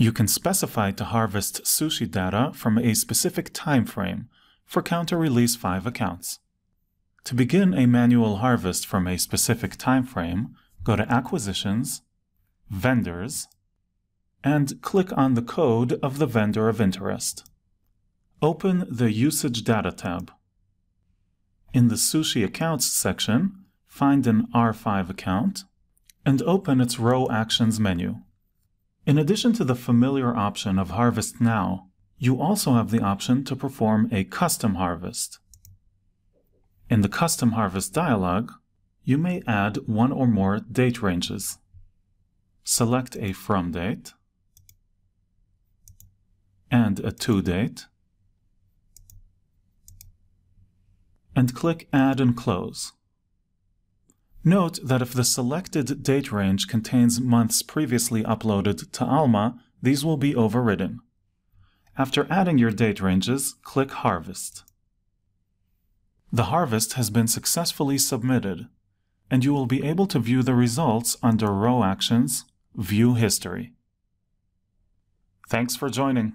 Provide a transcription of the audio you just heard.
You can specify to harvest SUSHI data from a specific time frame for COUNTER Release 5 accounts. To begin a manual harvest from a specific time frame, go to Acquisitions, Vendors, and click on the code of the vendor of interest. Open the Usage Data tab. In the SUSHI Accounts section, find an R5 account and open its Row Actions menu. In addition to the familiar option of Harvest Now, you also have the option to perform a custom harvest. In the Custom Harvest dialog, you may add one or more date ranges. Select a from date and a to date, and click Add and Close. Note that if the selected date range contains months previously uploaded to Alma, these will be overridden. After adding your date ranges, click Harvest. The harvest has been successfully submitted, and you will be able to view the results under Row Actions, View History. Thanks for joining.